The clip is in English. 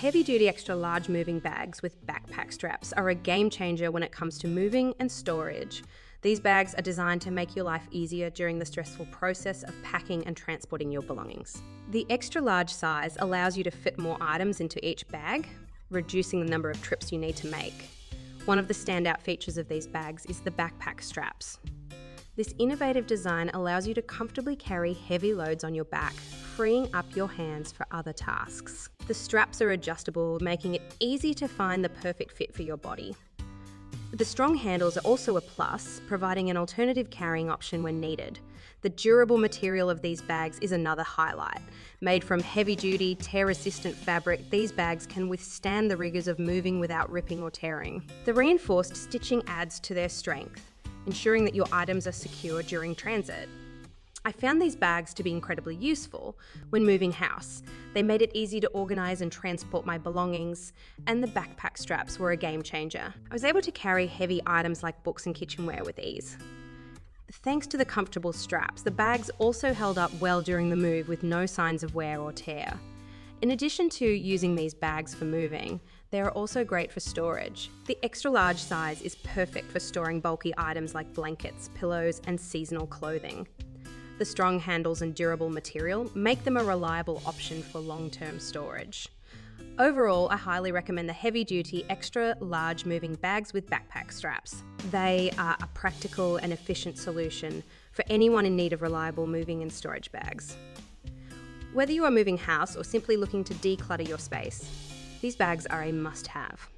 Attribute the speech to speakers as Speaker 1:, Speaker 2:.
Speaker 1: heavy duty extra large moving bags with backpack straps are a game changer when it comes to moving and storage. These bags are designed to make your life easier during the stressful process of packing and transporting your belongings. The extra large size allows you to fit more items into each bag, reducing the number of trips you need to make. One of the standout features of these bags is the backpack straps. This innovative design allows you to comfortably carry heavy loads on your back, freeing up your hands for other tasks. The straps are adjustable, making it easy to find the perfect fit for your body. The strong handles are also a plus, providing an alternative carrying option when needed. The durable material of these bags is another highlight. Made from heavy duty, tear resistant fabric, these bags can withstand the rigours of moving without ripping or tearing. The reinforced stitching adds to their strength, ensuring that your items are secure during transit. I found these bags to be incredibly useful when moving house. They made it easy to organise and transport my belongings, and the backpack straps were a game changer. I was able to carry heavy items like books and kitchenware with ease. Thanks to the comfortable straps, the bags also held up well during the move with no signs of wear or tear. In addition to using these bags for moving, they are also great for storage. The extra large size is perfect for storing bulky items like blankets, pillows, and seasonal clothing the strong handles and durable material make them a reliable option for long term storage. Overall, I highly recommend the heavy duty, extra large moving bags with backpack straps. They are a practical and efficient solution for anyone in need of reliable moving and storage bags. Whether you are moving house or simply looking to declutter your space, these bags are a must have.